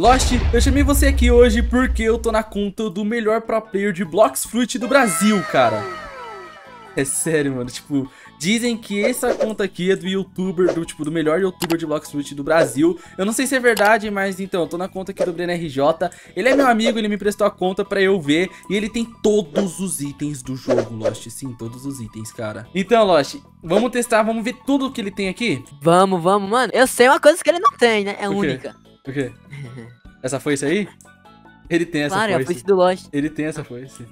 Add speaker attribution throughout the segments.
Speaker 1: Lost, eu chamei você aqui hoje porque eu tô na conta do melhor pro player de Blocks Fruit do Brasil, cara. É sério, mano, tipo, dizem que essa conta aqui é do youtuber, do tipo, do melhor youtuber de Blocks Fruit do Brasil. Eu não sei se é verdade, mas então, eu tô na conta aqui do Breno RJ. Ele é meu amigo, ele me prestou a conta pra eu ver e ele tem todos os itens do jogo, Lost. Sim, todos os itens, cara. Então, Lost, vamos testar, vamos ver tudo que ele tem aqui?
Speaker 2: Vamos, vamos, mano. Eu sei uma coisa que ele não tem, né? É única.
Speaker 1: O quê? Essa foice aí? Ele tem essa
Speaker 2: claro,
Speaker 1: foice.
Speaker 2: é a foice do Lost.
Speaker 1: Ele tem essa foice.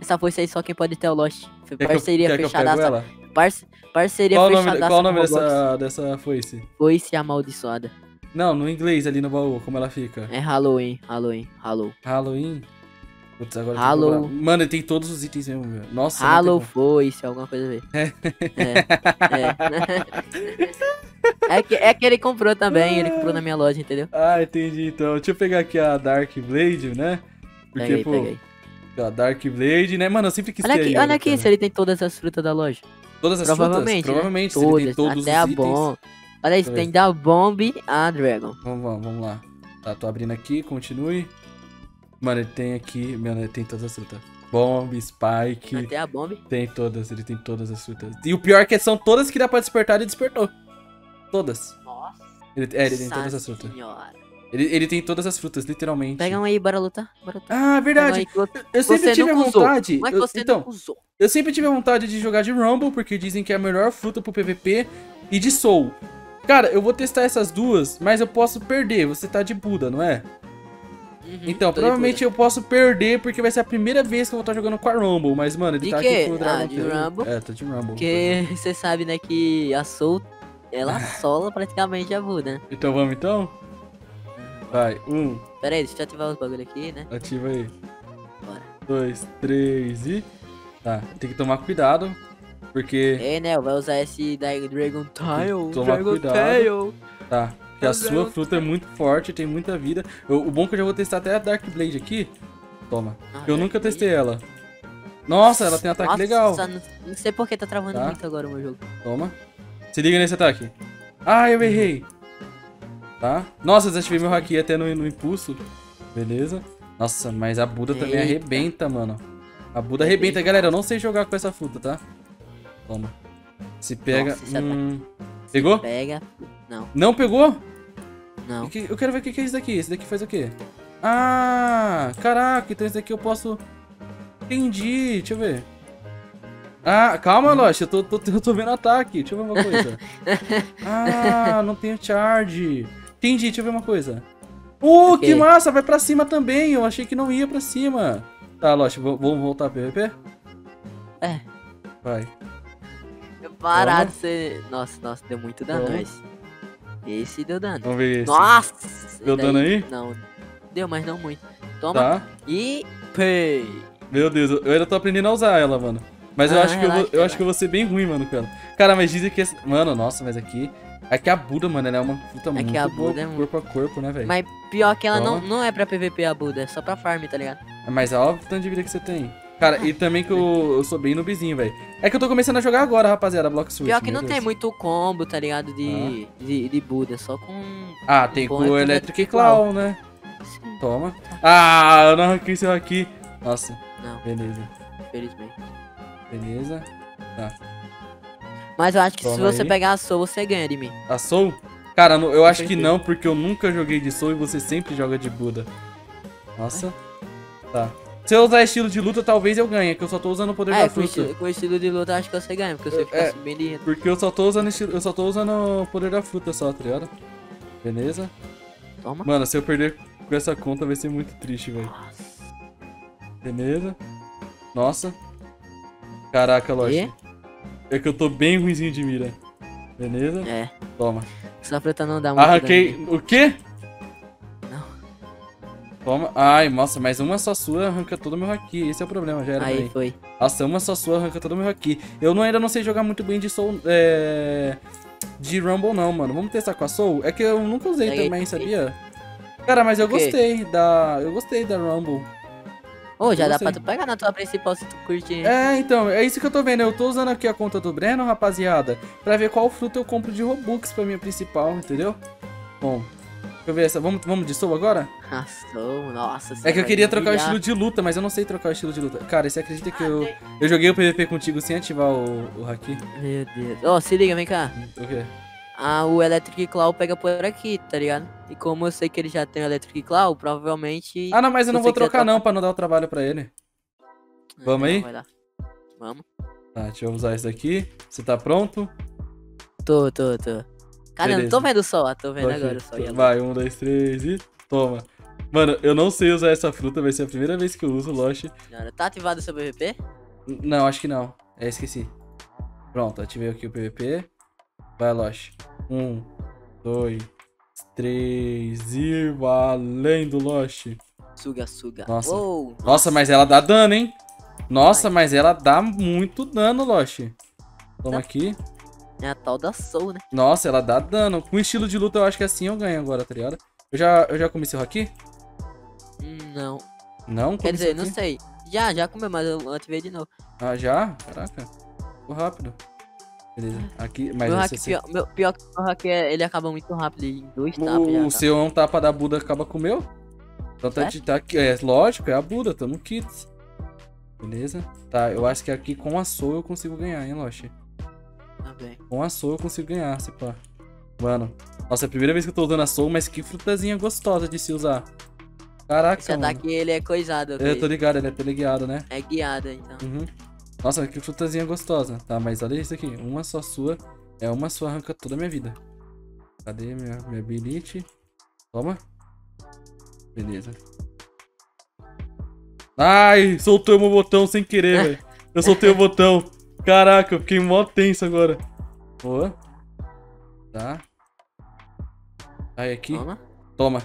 Speaker 2: Essa foice aí só quem pode ter é o Lost. Foi
Speaker 1: Quer
Speaker 2: parceria
Speaker 1: que eu,
Speaker 2: fechadaça.
Speaker 1: Ela?
Speaker 2: Parce... Parceria
Speaker 1: Qual nome, qual o nome dessa, dessa foice?
Speaker 2: Foice amaldiçoada.
Speaker 1: Não, no inglês ali no baú, como ela fica.
Speaker 2: É Halloween, Halloween, Halloween.
Speaker 1: Halloween? Putz, agora
Speaker 2: Halo.
Speaker 1: Mano, ele tem todos os itens mesmo, meu. Nossa,
Speaker 2: Halo
Speaker 1: tem
Speaker 2: Foice, alguma coisa a ver.
Speaker 1: É.
Speaker 2: É. É. que, é que ele comprou também, ele comprou na minha loja, entendeu?
Speaker 1: Ah, entendi. Então, deixa eu pegar aqui a Dark Blade, né? Porque,
Speaker 2: Pega aí,
Speaker 1: pô,
Speaker 2: pega aí.
Speaker 1: a Dark Blade, né? Mano, eu sempre quis
Speaker 2: Olha
Speaker 1: ter
Speaker 2: aqui, olha aqui
Speaker 1: cara.
Speaker 2: se ele tem todas as frutas da loja.
Speaker 1: Todas as
Speaker 2: Provavelmente.
Speaker 1: frutas?
Speaker 2: né?
Speaker 1: Provavelmente, se ele tem
Speaker 2: Todas,
Speaker 1: todos
Speaker 2: até a bomb. Olha isso, tem da Bomb a Dragon.
Speaker 1: Vamos lá, vamos lá. Tá, tô abrindo aqui, continue. Mano, ele tem aqui, mano, ele tem todas as frutas. Bomb, Spike,
Speaker 2: Até a Bomb.
Speaker 1: tem todas, ele tem todas as frutas. E o pior é que são todas que dá pra despertar, ele despertou. Todas.
Speaker 2: Nossa
Speaker 1: Ele, é, ele tem todas as frutas.
Speaker 2: senhora.
Speaker 1: Ele, ele tem todas as frutas, literalmente.
Speaker 2: Pega um aí, bora lutar. Bora lutar.
Speaker 1: Ah,
Speaker 2: um
Speaker 1: verdade.
Speaker 2: aí
Speaker 1: Eu sempre tive a vontade.
Speaker 2: Como é que
Speaker 1: eu-
Speaker 2: você
Speaker 1: então,
Speaker 2: usou?
Speaker 1: eu sempre tive a vontade de jogar de Rumble, porque dizem que é a melhor fruta pro PVP, e de Soul. Cara, eu vou testar essas duas, mas eu posso perder. Você tá de Buda, não é?
Speaker 2: Uhum,
Speaker 1: Então, provavelmente eu posso perder, porque vai ser a primeira vez que eu vou estar jogando com a Rumble. Mas, mano, ele
Speaker 2: De
Speaker 1: tá
Speaker 2: quê?
Speaker 1: aqui com o Dragon
Speaker 2: Ah, de. Rumble?
Speaker 1: É, tô de Rumble.
Speaker 2: Porque você sabe, né, que a Soul, ela sola praticamente a Buda, né?
Speaker 1: Então vamos então? Vai, um,
Speaker 2: Pera aí, deixa eu ativar os bagulho aqui, né?
Speaker 1: ativa aí.
Speaker 2: Bora.
Speaker 1: Dois, três e. Tá, tem que tomar cuidado, porque.
Speaker 2: É, né, vai usar esse Dragon Tail.
Speaker 1: tomar
Speaker 2: Dragon
Speaker 1: cuidado.
Speaker 2: Tail.
Speaker 1: Tá, que a sua
Speaker 2: Deus.
Speaker 1: fruta é muito forte, tem muita vida. Eu- o bom é que eu já vou testar até a Dark Blade aqui. Toma.
Speaker 2: Ah,
Speaker 1: eu nunca testei ela. Nossa, ela tem ataque
Speaker 2: Nossa,
Speaker 1: legal.
Speaker 2: Não, não sei por que tá travando
Speaker 1: Tá.
Speaker 2: muito agora o meu jogo.
Speaker 1: Toma. Se liga nesse ataque. Ah, eu errei. Tá? Nossa, eu desativei meu haki até no, no impulso. Beleza. Nossa, mas a Buda também
Speaker 2: Eita.
Speaker 1: arrebenta, mano. A Buda arrebenta. Galera, eu não sei jogar com essa fruta, tá? Toma. Se pega...
Speaker 2: Nossa,
Speaker 1: hum... Pegou?
Speaker 2: Pega. Não,
Speaker 1: Não pegou?
Speaker 2: Não.
Speaker 1: Que- Eu quero ver o que que é isso daqui. Esse daqui faz o quê? Ah, caraca. Então esse daqui eu posso... Entendi. Deixa eu ver. Ah, calma, Lost. Eu tô, tô, tô vendo ataque. Deixa eu ver uma coisa. ah, não tenho charge. Entendi. Deixa eu ver uma coisa. Uh,
Speaker 2: Ok.
Speaker 1: que massa. Vai pra cima também. Eu achei que não ia pra cima. Tá, Lost. Vamos voltar pro PVP?
Speaker 2: É.
Speaker 1: Vai.
Speaker 2: Parado, você. Nossa, nossa, deu muito dano
Speaker 1: Toma.
Speaker 2: esse. Esse deu dano.
Speaker 1: Vamos ver esse.
Speaker 2: Nossa!
Speaker 1: Deu
Speaker 2: daí-
Speaker 1: dano aí?
Speaker 2: Não. Deu, mas não muito. Toma.
Speaker 1: Tá.
Speaker 2: E. Pay.
Speaker 1: Meu Deus, eu ainda tô aprendendo a usar ela, mano. Mas eu
Speaker 2: Ah,
Speaker 1: acho que eu, vou,
Speaker 2: relaxa,
Speaker 1: eu acho que eu vou ser bem ruim, mano, cara. Cara, mas dizem que. esse- Mano, nossa, mas aqui. Aqui a Buda, mano, ela é uma fruta muito
Speaker 2: que a
Speaker 1: boa
Speaker 2: Buda é
Speaker 1: corpo a corpo, né, velho?
Speaker 2: Mas pior que ela não,
Speaker 1: Toma.
Speaker 2: não é pra PVP a Buda, é só pra farm, tá ligado?
Speaker 1: Mas é óbvio o tanto de vida que você tem. Cara, e também que eu, eu sou bem noobzinho, velho. É que eu tô começando a jogar agora, rapaziada, Block Switch.
Speaker 2: Pior que não
Speaker 1: Deus.
Speaker 2: tem muito combo, tá ligado? De, de, de Buda, só com.
Speaker 1: Ah, tem com o Electric Claw, né?
Speaker 2: Sim.
Speaker 1: Toma. Ah, eu não arranquei seu aqui. Nossa,
Speaker 2: Não,
Speaker 1: beleza.
Speaker 2: infelizmente.
Speaker 1: Beleza.
Speaker 2: Mas eu acho que se
Speaker 1: Toma
Speaker 2: você
Speaker 1: aí.
Speaker 2: pegar a Soul, você ganha de mim.
Speaker 1: A Soul? Cara, eu acho que não, porque eu nunca joguei de Soul e você sempre joga de Buda. Nossa. Tá. Se eu usar estilo de luta, talvez eu ganhe, que eu só tô usando o poder
Speaker 2: É,
Speaker 1: da
Speaker 2: com
Speaker 1: fruta.
Speaker 2: estilo, com estilo de luta, acho que você ganha, porque você fica
Speaker 1: É.
Speaker 2: subindo e.
Speaker 1: Porque eu só tô usando estilo, eu só tô usando o poder da fruta só, tá ligado? Beleza?
Speaker 2: Toma.
Speaker 1: Mano, se eu perder com essa conta vai ser muito triste, velho.
Speaker 2: Nossa.
Speaker 1: Beleza? Nossa. Caraca, Lost. É que eu tô bem ruimzinho de mira. Beleza?
Speaker 2: É.
Speaker 1: Toma.
Speaker 2: Essa fruta não dá muito.
Speaker 1: Arranquei.
Speaker 2: dano.
Speaker 1: O quê? Toma. Ai, nossa, mas uma só sua arranca todo o meu haki. Esse é o problema, já era
Speaker 2: Aí foi.
Speaker 1: Nossa, uma só sua arranca todo o meu haki. Eu não, ainda não sei jogar muito bem de Soul. É... De Rumble, não, mano. Vamos testar com a Soul? É que eu nunca usei
Speaker 2: Peguei,
Speaker 1: também, sabia? Cara, mas eu gostei da. Eu gostei da Rumble.
Speaker 2: Ô, já
Speaker 1: Eu
Speaker 2: dá pra tu pegar na tua principal se tu curtir.
Speaker 1: É, então, é isso que eu tô vendo. Eu tô usando aqui a conta do Breno, rapaziada, pra ver qual fruta eu compro de Robux pra minha principal, entendeu? Bom, eu ver essa. Vamos, vamos de soul agora?
Speaker 2: Ah, Soul, nossa.
Speaker 1: É que eu queria trocar o estilo de luta, mas eu não sei trocar o estilo de luta. Cara, você acredita que eu, eu joguei o PVP contigo sem ativar o, o haki?
Speaker 2: Meu Deus. Ó, se liga, vem cá.
Speaker 1: O quê?
Speaker 2: Ah, o Electric Claw pega por aqui, tá ligado? E como eu sei que ele já tem o Electric Claw, provavelmente...
Speaker 1: Ah, não, mas eu não vou trocar não, pra não dar o trabalho pra ele. vamos
Speaker 2: não,
Speaker 1: aí?
Speaker 2: vai lá. Vamos.
Speaker 1: Tá, deixa eu usar isso daqui. Você tá pronto?
Speaker 2: Tô, tô, tô. Cara, eu não tô vendo o sol, ah, tô vendo
Speaker 1: Ok.
Speaker 2: agora o sol.
Speaker 1: Vai, um, dois, três e... Toma. Mano, eu não sei usar essa fruta, vai ser a primeira vez que eu uso, Lost.
Speaker 2: Cara, Tá ativado o seu PVP?
Speaker 1: Não, acho que não. É, esqueci. Pronto, ativei aqui o PVP. Vai, Lost. Um, dois, três e valendo, Lost.
Speaker 2: Suga, suga.
Speaker 1: Nossa.
Speaker 2: Uou,
Speaker 1: Nossa, mas ela dá dano, hein? Nossa, mas ela dá muito dano, Lost. Toma
Speaker 2: Dá.
Speaker 1: aqui.
Speaker 2: É a tal da Soul, né?
Speaker 1: Nossa, ela dá dano. Com estilo de luta, eu acho que assim eu ganho agora, tá ligado? Eu já, eu já comi seu haki?
Speaker 2: Não.
Speaker 1: Não?
Speaker 2: Quer dizer, não sei. Já, já comeu, mas eu ativei de novo.
Speaker 1: Ah, já? Caraca. Ficou rápido. Beleza. Aqui, mas
Speaker 2: meu
Speaker 1: esse,
Speaker 2: hack, pior, meu, pior que o hack é, ele acaba muito rápido, em dois tapas já.
Speaker 1: o,
Speaker 2: tá?
Speaker 1: o seu é um tapa da Buda acaba com o meu? Então tá,
Speaker 2: Certo?
Speaker 1: tá aqui. É lógico, é a Buda, tamo kits. Beleza? Tá, eu acho que aqui com a Soul eu consigo ganhar, hein, Lost?
Speaker 2: Tá bem.
Speaker 1: Com a Soul eu consigo ganhar, se pá. Mano, nossa, é a primeira vez que eu tô usando a Soul, mas que frutazinha gostosa de se usar. Caraca,
Speaker 2: Esse
Speaker 1: mano.
Speaker 2: ataque, ele é coisado,
Speaker 1: Eu tô
Speaker 2: ok?
Speaker 1: ligado, ele é teleguiado, né?
Speaker 2: É guiado, então.
Speaker 1: Uhum. Nossa, que frutazinha gostosa. Tá, mas olha isso aqui. Uma só sua. É uma só arranca toda a minha vida. Cadê minha, minha ability? Toma. Beleza. Ai, soltei o meu botão sem querer, velho. Eu soltei o botão. Caraca, eu fiquei mó tenso agora. Boa. Tá. Aí aqui.
Speaker 2: Toma.
Speaker 1: Toma.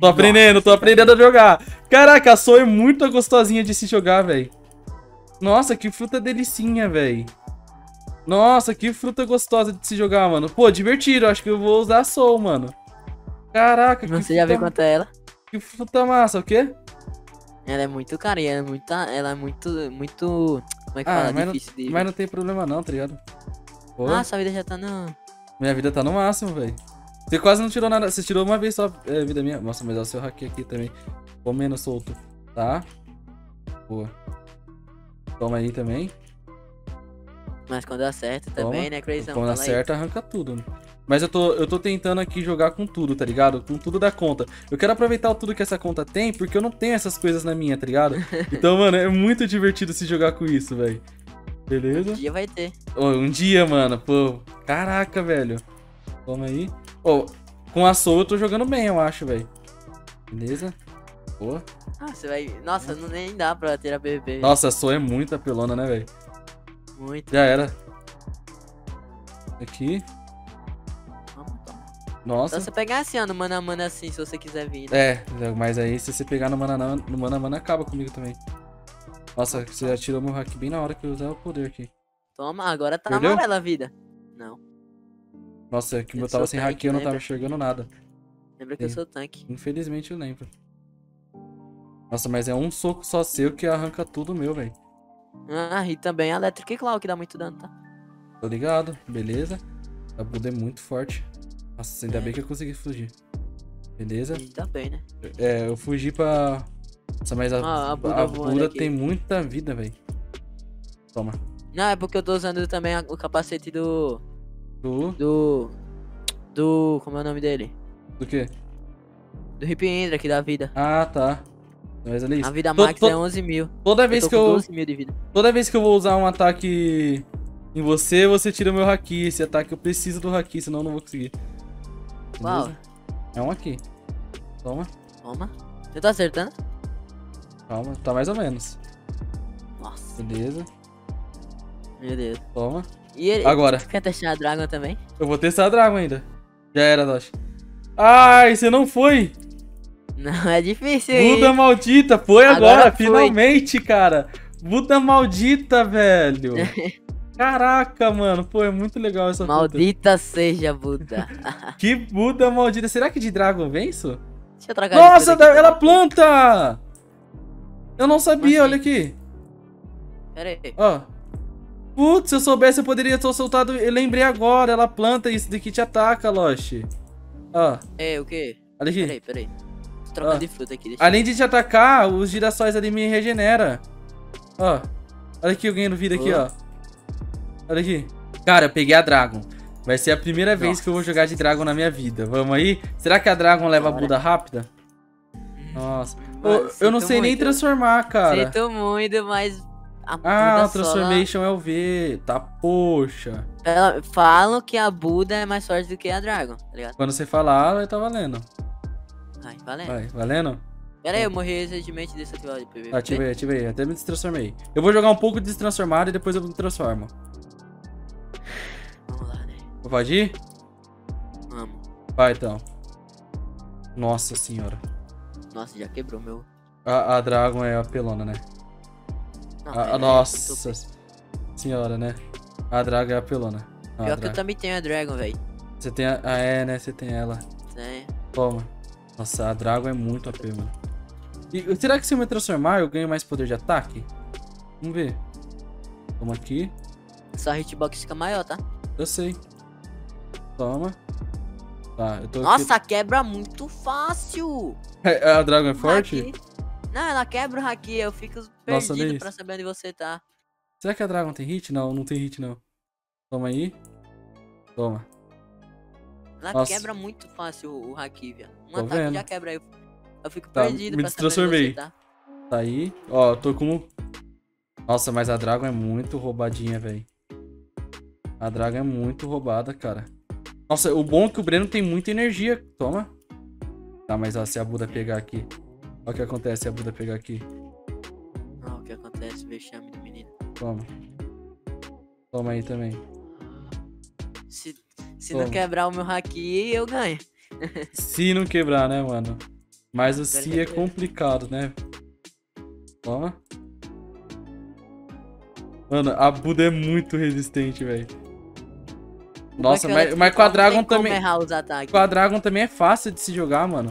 Speaker 1: Tô aprendendo, tô aprendendo a jogar. Caraca, a Soul é muito gostosinha de se jogar, velho. Nossa, que fruta delicinha, velho. Nossa, que fruta gostosa de se jogar, mano. Pô, divertido. Acho que eu vou usar a Soul, mano. Caraca, que
Speaker 2: Você já viu quanto é ela?
Speaker 1: que fruta massa, o quê?
Speaker 2: Ela é muito cara e ela é muito. Ela é muito. muito. Como é que
Speaker 1: Ah,
Speaker 2: fala?
Speaker 1: mas não-
Speaker 2: Difícil de.
Speaker 1: Mas não tem problema não, tá ligado? Pô,
Speaker 2: Ah, sua vida já tá no.
Speaker 1: minha vida tá no máximo, velho. Você quase não tirou nada. Você tirou uma vez só é, vida minha. Nossa, mas é o seu hack aqui também. Comendo solto. Tá? Boa. Toma aí também.
Speaker 2: Mas quando acerta também,
Speaker 1: Toma.
Speaker 2: né, Crazão?
Speaker 1: Quando
Speaker 2: aí.
Speaker 1: acerta, arranca tudo. Mas eu tô, eu tô tentando aqui jogar com tudo, tá ligado? Com tudo da conta. Eu quero aproveitar o tudo que essa conta tem, porque eu não tenho essas coisas na minha, tá ligado? Então, mano, é muito divertido se jogar com isso, velho. Beleza?
Speaker 2: Um dia vai ter.
Speaker 1: Ô, um dia, mano, pô. Caraca, velho. Toma aí. Ô, com a Soul eu tô jogando bem, eu acho, velho. Beleza? Boa.
Speaker 2: Ah, você vai. Nossa, não nem dá pra ter a PVP.
Speaker 1: Nossa, a Soul é muito apelona, né, velho?
Speaker 2: Muito.
Speaker 1: Já era. Aqui. Nossa.
Speaker 2: Só você pegar assim, ó, no mano a mano assim, se você quiser vir. né?
Speaker 1: É, mas aí se você pegar no Mananã, no Manamana acaba comigo também. Nossa, você já tirou meu hack bem na hora que eu usar o poder aqui.
Speaker 2: Toma, agora tá
Speaker 1: Perdeu?
Speaker 2: amarela a vida. Não.
Speaker 1: Nossa, é que
Speaker 2: Eu
Speaker 1: eu tava sem
Speaker 2: tanque,
Speaker 1: hack e eu não tava enxergando nada.
Speaker 2: Lembra que eu
Speaker 1: Sim.
Speaker 2: sou tanque.
Speaker 1: Infelizmente eu lembro. Nossa, mas é um soco só seu que arranca tudo meu, velho.
Speaker 2: Ah, e também a Electric Claw, que dá muito dano, tá?
Speaker 1: Tô ligado, beleza. A Buda é muito forte. Nossa, ainda
Speaker 2: É.
Speaker 1: bem que eu consegui fugir. Beleza?
Speaker 2: Ainda bem, né?
Speaker 1: É, eu fugi pra. Nossa, mas a,
Speaker 2: Ah, a
Speaker 1: a
Speaker 2: Buda
Speaker 1: Buda,
Speaker 2: voando aqui.
Speaker 1: tem muita vida, velho. Toma.
Speaker 2: Não, é porque eu tô usando também a- o capacete do.
Speaker 1: Tu?
Speaker 2: Do. Do. Como é o nome dele?
Speaker 1: Do quê?
Speaker 2: Do Hip Indra aqui da vida.
Speaker 1: Ah, tá. Mas olha isso.
Speaker 2: A vida max
Speaker 1: to-
Speaker 2: é 11 mil.
Speaker 1: Toda
Speaker 2: Eu
Speaker 1: vez
Speaker 2: tô
Speaker 1: que
Speaker 2: com
Speaker 1: eu.
Speaker 2: 12 mil de vida.
Speaker 1: Toda vez que eu vou usar um ataque em você, você tira meu haki. Esse ataque eu preciso do haki, senão eu não vou conseguir.
Speaker 2: Qual?
Speaker 1: É um aqui. Toma,
Speaker 2: Toma. Você tá acertando?
Speaker 1: calma. Tá mais ou menos.
Speaker 2: Nossa,
Speaker 1: Beleza.
Speaker 2: meu Deus.
Speaker 1: Toma.
Speaker 2: E ele.
Speaker 1: Agora.
Speaker 2: Quer testar a Dragon também?
Speaker 1: Eu vou testar a Dragon ainda. Já era, Dosh. Ai, você não foi!
Speaker 2: Não, é difícil hein?
Speaker 1: Buda maldita! Foi agora,
Speaker 2: Agora foi.
Speaker 1: finalmente, cara! Buda maldita, velho! Caraca, mano. Pô, é muito legal essa.
Speaker 2: Maldita seja, Buda.
Speaker 1: Que Buda maldita. Será que de Dragon vem isso?
Speaker 2: Deixa eu trocar
Speaker 1: Nossa,
Speaker 2: aqui.
Speaker 1: ela planta! Eu não sabia, olha aqui.
Speaker 2: Pera aí.
Speaker 1: Ó. Putz, se eu soubesse, eu poderia ter soltado. Eu lembrei agora, ela planta isso daqui te ataca, Lost. Ó,
Speaker 2: É, o quê?
Speaker 1: Olha aqui.
Speaker 2: Peraí, peraí.
Speaker 1: Ó.
Speaker 2: de fruta aqui.
Speaker 1: Além de te atacar, os girassóis ali me regenera. Ó. Olha aqui eu ganhando vida aqui, ó. Olha aqui. Cara, eu peguei a Dragon. Vai ser a primeira vez que eu vou jogar de Dragon na minha vida. Vamos aí? Será que a Dragon leva a. Buda rápida? Nossa.
Speaker 2: Mano,
Speaker 1: Ô, eu não sei nem
Speaker 2: muito.
Speaker 1: transformar, cara.
Speaker 2: Sinto muito, mas. A
Speaker 1: Ah,
Speaker 2: só-
Speaker 1: Transformation é o V. Tá, poxa.
Speaker 2: Ela- Falam que a Buda é mais forte do que a Dragon, tá ligado?
Speaker 1: Quando você falar, tá valendo.
Speaker 2: Ai, valendo.
Speaker 1: Vai, valendo?
Speaker 2: Pera aí, eu morri recentemente desse ativado de PVP.
Speaker 1: Ativei, ativei. Até me destransformei. Eu vou jogar um pouco de destransformado e depois eu me transformo.
Speaker 2: Vamos?
Speaker 1: Pode ir?
Speaker 2: Vamos.
Speaker 1: Vai, então. Nossa senhora.
Speaker 2: Nossa, já quebrou meu.
Speaker 1: A, a Dragon é apelona, né?
Speaker 2: Não,
Speaker 1: A- a-
Speaker 2: aí,
Speaker 1: nossa senhora, né? A Dragon é apelona. Ah,
Speaker 2: Pior
Speaker 1: a
Speaker 2: que eu também tenho a Dragon, velho.
Speaker 1: Você tem a... Ah, é, né? Você tem ela.
Speaker 2: Né?
Speaker 1: Toma. Nossa, a Dragon é muito AP, mano. E será que se eu me transformar, eu ganho mais poder de ataque? Vamos ver. Toma aqui.
Speaker 2: Só hitbox fica maior, tá?
Speaker 1: Eu sei. Toma. Tá, eu tô
Speaker 2: Nossa, quebra muito fácil.
Speaker 1: aqui. A Dragon é forte?
Speaker 2: Não, ela quebra o haki, eu fico
Speaker 1: Nossa,
Speaker 2: perdido
Speaker 1: Liz.
Speaker 2: pra saber onde você tá.
Speaker 1: Será que a Dragon tem hit? Não, não tem hit, não. Toma aí. Toma.
Speaker 2: Ela
Speaker 1: Nossa.
Speaker 2: quebra muito fácil o, o haki, velho. Um
Speaker 1: Tô
Speaker 2: ataque
Speaker 1: vendo.
Speaker 2: já quebra aí. Eu fico
Speaker 1: Tá,
Speaker 2: perdido
Speaker 1: me
Speaker 2: pra saber onde você tá.
Speaker 1: Tá aí. Ó, eu tô com... Nossa, mas a Dragon é muito roubadinha, velho. A Dragon é muito roubada, cara. Nossa, o bom é que o Breno tem muita energia. Toma. Tá, mas ó, se a Buda pegar aqui. Olha o que acontece se a Buda pegar aqui.
Speaker 2: Ah, o que acontece? Vexame do menino.
Speaker 1: Toma. Toma aí também.
Speaker 2: Se, se
Speaker 1: Toma.
Speaker 2: não quebrar o meu haki, eu ganho.
Speaker 1: Se não quebrar, né, mano? Mas o
Speaker 2: Agora
Speaker 1: se
Speaker 2: que
Speaker 1: é complicado, né? Toma. Mano, a Buda é muito resistente, velho. Nossa,
Speaker 2: é
Speaker 1: mas, mas Dragon também.
Speaker 2: errar os ataques.
Speaker 1: Com a Dragon também é fácil de se jogar, mano.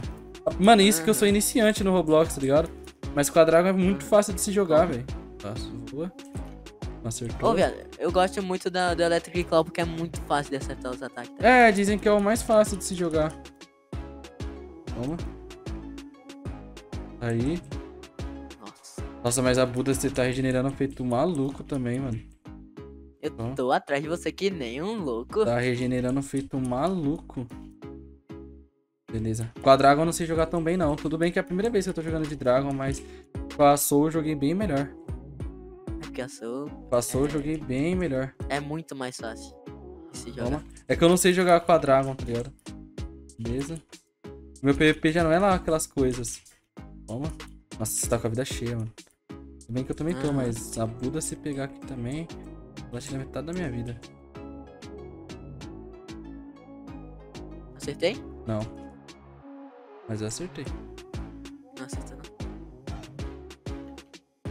Speaker 1: Mano, isso que eu
Speaker 2: Aham.
Speaker 1: sou iniciante no Roblox, tá ligado? Mas com a Dragon é muito fácil de se jogar, velho. Tá, boa. Acertou.
Speaker 2: Ô, viado, eu gosto muito da, do Electric Claw porque é muito fácil de acertar os ataques. Tá?
Speaker 1: É, dizem que é o mais fácil de se jogar. Toma. Aí.
Speaker 2: Nossa.
Speaker 1: Nossa, mas a Buda você tá regenerando feito maluco também, mano.
Speaker 2: Eu tô atrás de você que nem um louco.
Speaker 1: Tá regenerando feito maluco. Beleza. Com a Dragon eu não sei jogar tão bem, não. Tudo bem que é a primeira vez que eu tô jogando de Dragon, mas com a Soul eu joguei bem melhor.
Speaker 2: É Porque eu sou.
Speaker 1: Com a Soul eu joguei bem melhor.
Speaker 2: É muito mais fácil de se jogar.
Speaker 1: Toma. É que eu não sei jogar com a Dragon, tá ligado? Beleza. Meu PVP já não é lá aquelas coisas. Toma. Nossa, você tá com a vida cheia, mano. Tudo bem que eu também tô,
Speaker 2: Ah.
Speaker 1: mas a Buda se pegar aqui também, ela tira metade da minha vida.
Speaker 2: Acertei?
Speaker 1: Não. Mas eu acertei.
Speaker 2: Não acertou, não.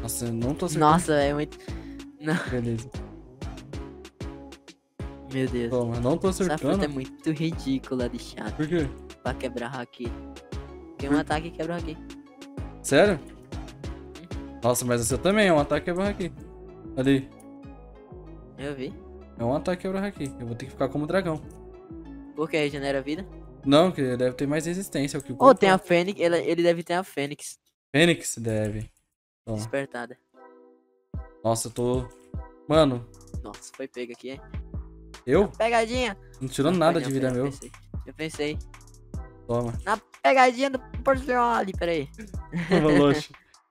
Speaker 1: Nossa, eu não tô acertando.
Speaker 2: Nossa, é muito.
Speaker 1: Beleza.
Speaker 2: Meu Deus.
Speaker 1: Toma, não tô
Speaker 2: Essa fruta
Speaker 1: acertando.
Speaker 2: é muito ridícula de chato
Speaker 1: Por quê?
Speaker 2: pra quebrar haki. Tem
Speaker 1: Hum.
Speaker 2: um ataque que quebra haki.
Speaker 1: Sério? Nossa, mas seu também é um ataque quebra aqui. Ali.
Speaker 2: Eu vi.
Speaker 1: É um ataque quebra aqui. Eu vou ter que ficar como dragão.
Speaker 2: Porque regenera a vida.
Speaker 1: Não, que ele deve ter mais resistência.
Speaker 2: Ou
Speaker 1: Goku-
Speaker 2: tem a Fênix. Ele, ele deve ter a Fênix
Speaker 1: Fênix deve. Toma.
Speaker 2: despertada.
Speaker 1: Nossa, eu tô. Mano,
Speaker 2: Nossa, foi pego aqui, hein?
Speaker 1: eu?
Speaker 2: Pegadinha!
Speaker 1: Não tirou nada de vida
Speaker 2: eu
Speaker 1: meu.
Speaker 2: Pensei. Eu pensei.
Speaker 1: Toma.
Speaker 2: Na pegadinha do Porcioli, peraí.
Speaker 1: Toma.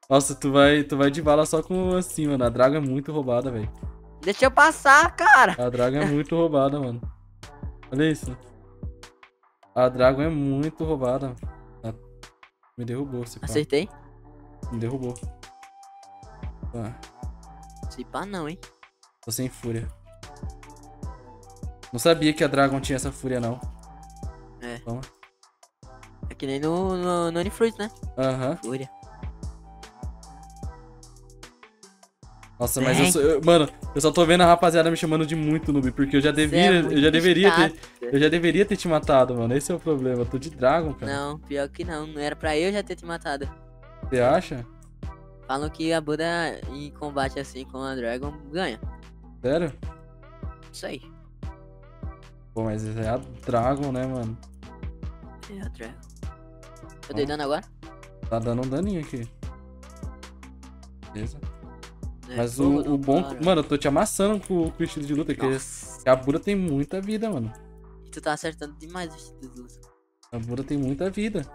Speaker 1: Nossa, tu vai, tu vai de bala só com assim, mano. A Draga é muito roubada, velho.
Speaker 2: Deixa eu passar, cara!
Speaker 1: A Dragon é muito roubada, mano. Olha isso. A Dragon é muito roubada. Ela Me derrubou, se pá.
Speaker 2: Acertei?
Speaker 1: Me derrubou. Tá,
Speaker 2: Se pá, não, hein?
Speaker 1: tô sem fúria. Não sabia que a Dragon tinha essa fúria, não.
Speaker 2: É.
Speaker 1: Toma.
Speaker 2: É que nem no, no, no Unifruit, né?
Speaker 1: Aham.
Speaker 2: Fúria.
Speaker 1: Nossa, mas eu sou. eu- mano, eu só tô vendo a rapaziada me chamando de muito noob, porque eu já
Speaker 2: é
Speaker 1: devia.
Speaker 2: muito
Speaker 1: eu já deveria ter. Eu já deveria ter te matado, mano. Esse é o problema. Eu tô de Dragon, cara.
Speaker 2: Não, pior que não. Não era pra eu já ter te matado.
Speaker 1: Você acha?
Speaker 2: Falam que a Buda em combate assim com a Dragon ganha.
Speaker 1: Sério?
Speaker 2: Isso aí.
Speaker 1: Pô, mas é a Dragon, né, mano?
Speaker 2: É a Dragon. Eu dei
Speaker 1: Ó.
Speaker 2: dano agora?
Speaker 1: Tá dando um daninho aqui. Beleza.
Speaker 2: É,
Speaker 1: Mas o, o bom. Mano, eu tô te amassando com, com o estilo de luta, porque a Bura tem muita vida, mano.
Speaker 2: Tu tá acertando demais o estilo de luta.
Speaker 1: A Bura tem muita vida.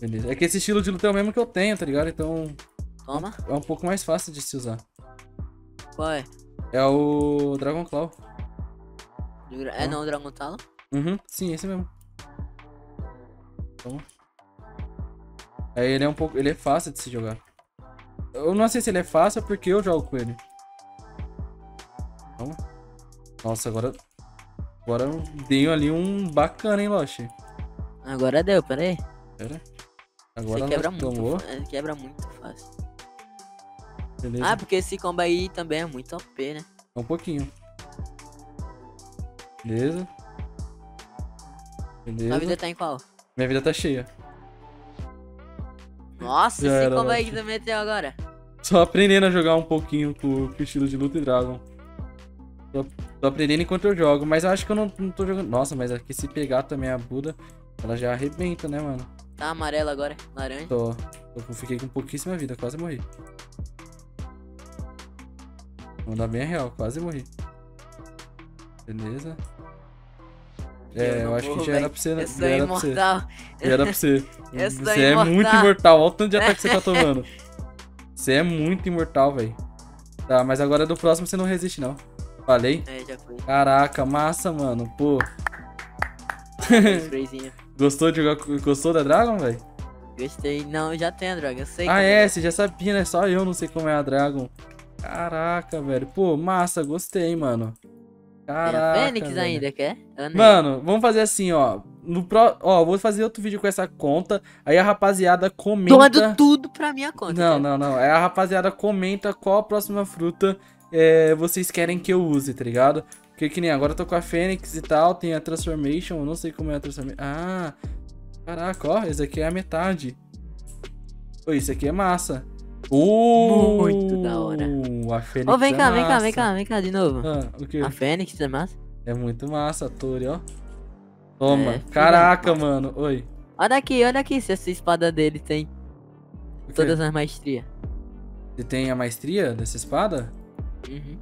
Speaker 1: Beleza. É que esse estilo de luta é o mesmo que eu tenho, tá ligado? Então
Speaker 2: Toma.
Speaker 1: é um pouco mais fácil de se usar.
Speaker 2: Qual é?
Speaker 1: É o Dragon Claw.
Speaker 2: É
Speaker 1: Ó.
Speaker 2: não o Dragon Talo?
Speaker 1: Uhum, sim, esse mesmo. Toma. Aí ele é um pouco. Ele é fácil de se jogar. Eu não sei se ele é fácil porque eu jogo com ele. Toma. Nossa, agora. Agora eu dei ali um bacana, hein, Loshi.
Speaker 2: Agora deu, pera aí.
Speaker 1: Pera.
Speaker 2: Você
Speaker 1: Agora
Speaker 2: quebra
Speaker 1: nós
Speaker 2: muito.
Speaker 1: tomou.
Speaker 2: é, quebra muito fácil.
Speaker 1: Beleza.
Speaker 2: Ah, porque esse combo aí também é muito OP, né?
Speaker 1: Um pouquinho. Beleza.
Speaker 2: Sua
Speaker 1: Beleza.
Speaker 2: vida tá em qual?
Speaker 1: Minha vida tá cheia.
Speaker 2: Nossa,
Speaker 1: Já
Speaker 2: esse combo aí que tu meteu agora.
Speaker 1: Só aprendendo a jogar um pouquinho com, com o estilo de luta e Dragon. Tô, tô aprendendo enquanto eu jogo, mas eu acho que eu não, não tô jogando. Nossa, mas aqui se pegar também a Buda, ela já arrebenta, né, mano?
Speaker 2: Tá amarelo agora, laranja.
Speaker 1: Tô. Eu fiquei com pouquíssima vida, quase morri. Vou dar bem a real, quase morri. Beleza. É, eu, acho que
Speaker 2: morro,
Speaker 1: já era
Speaker 2: véi.
Speaker 1: pra você?
Speaker 2: Eu
Speaker 1: Já
Speaker 2: sou
Speaker 1: era pra você.
Speaker 2: imortal.
Speaker 1: Já era pra você.
Speaker 2: Eu
Speaker 1: você é muito
Speaker 2: imortal.
Speaker 1: imortal. Olha o tanto de ataque que você tá tomando. Você é muito imortal, velho. Tá, mas agora do próximo você não resiste, não. Falei?
Speaker 2: É, já foi.
Speaker 1: Caraca, massa, mano. Pô, gostou de Gostou da Dragon, velho?
Speaker 2: Gostei. Não, já tem a droga, eu sei.
Speaker 1: Ah,
Speaker 2: como
Speaker 1: é, você já sabia, né? Só eu não sei como é a Dragon. Caraca, velho. Pô, massa, gostei, mano.
Speaker 2: Tem
Speaker 1: Caraca.
Speaker 2: a Fênix
Speaker 1: velho.
Speaker 2: ainda, quer?
Speaker 1: Mano, vamos fazer assim, ó. No pro... Ó, vou fazer outro vídeo com essa conta. Aí a rapaziada comenta.
Speaker 2: Doando tudo pra minha conta.
Speaker 1: Não,
Speaker 2: cara.
Speaker 1: não, não. Aí a rapaziada comenta qual a próxima fruta é, vocês querem que eu use, tá ligado? Porque que nem agora eu tô com a Fênix e tal, tem a Transformation, eu não sei como é a Transformation. Ah, caraca, ó, esse aqui é a metade. Pô, isso aqui é massa. Uh,
Speaker 2: Muito da hora.
Speaker 1: A Fênix
Speaker 2: Ô, vem
Speaker 1: é
Speaker 2: cá, vem cá,
Speaker 1: massa.
Speaker 2: vem cá, vem cá de novo.
Speaker 1: Ah?
Speaker 2: A Fênix é massa?
Speaker 1: É muito massa Tori, ó. Toma.
Speaker 2: É,
Speaker 1: caraca, mano. Oi.
Speaker 2: Olha aqui, olha aqui se essa espada dele tem todas as maestrias.
Speaker 1: Você tem a maestria dessa espada?
Speaker 2: Uhum.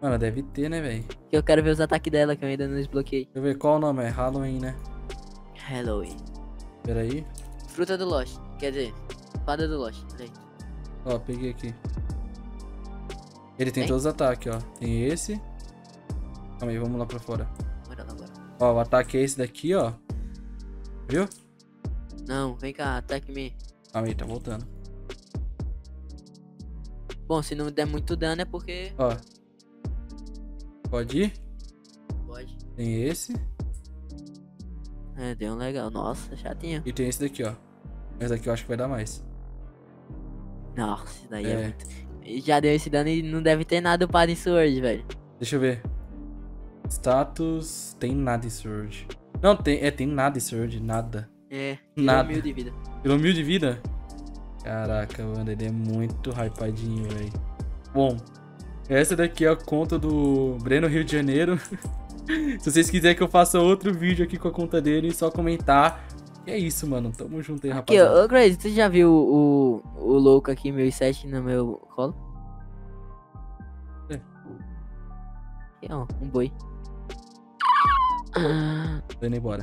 Speaker 1: Mano, deve ter, né, velho?
Speaker 2: Eu quero ver os ataques dela que eu ainda não desbloqueei.
Speaker 1: Deixa eu ver qual o nome. É Halloween, né?
Speaker 2: Halloween.
Speaker 1: Pera aí.
Speaker 2: Fruta do Lost. Quer dizer, espada do Lost. Olha aí.
Speaker 1: Ó, peguei aqui. Ele tem
Speaker 2: Tem?
Speaker 1: todos os ataques, ó. Tem esse. Calma aí, vamos lá pra fora. Ó, o ataque é esse daqui, ó. Viu?
Speaker 2: Não, vem cá, ataque me.
Speaker 1: Calma aí, tá voltando.
Speaker 2: Bom, se não der muito dano é porque.
Speaker 1: Ó. Pode ir?
Speaker 2: Pode.
Speaker 1: Tem esse.
Speaker 2: É, deu um legal. Nossa, chatinho.
Speaker 1: E tem esse daqui, ó. Esse daqui eu acho que vai dar mais.
Speaker 2: Nossa, isso daí é,
Speaker 1: É.
Speaker 2: muito. Já deu esse dano e não deve ter nada upado em Sword, velho.
Speaker 1: Deixa eu ver. Status. Tem nada em Surge. Não, tem. É, tem nada em Surge. Nada.
Speaker 2: É,
Speaker 1: Nada.
Speaker 2: mil de vida.
Speaker 1: Tirou mil de vida? Caraca, mano, ele é muito hypadinho, velho. Bom, essa daqui é a conta do Breno Rio de Janeiro. Se vocês quiserem que eu faça outro vídeo aqui com a conta dele, é só comentar. E é isso, mano. Tamo junto aí,
Speaker 2: Aqui,
Speaker 1: rapaziada.
Speaker 2: ô, ô Grace, tu já viu o, o louco aqui, meu i7 no meu colo?
Speaker 1: É.
Speaker 2: Aqui, ó, um boi. Ah,
Speaker 1: Tô indo embora.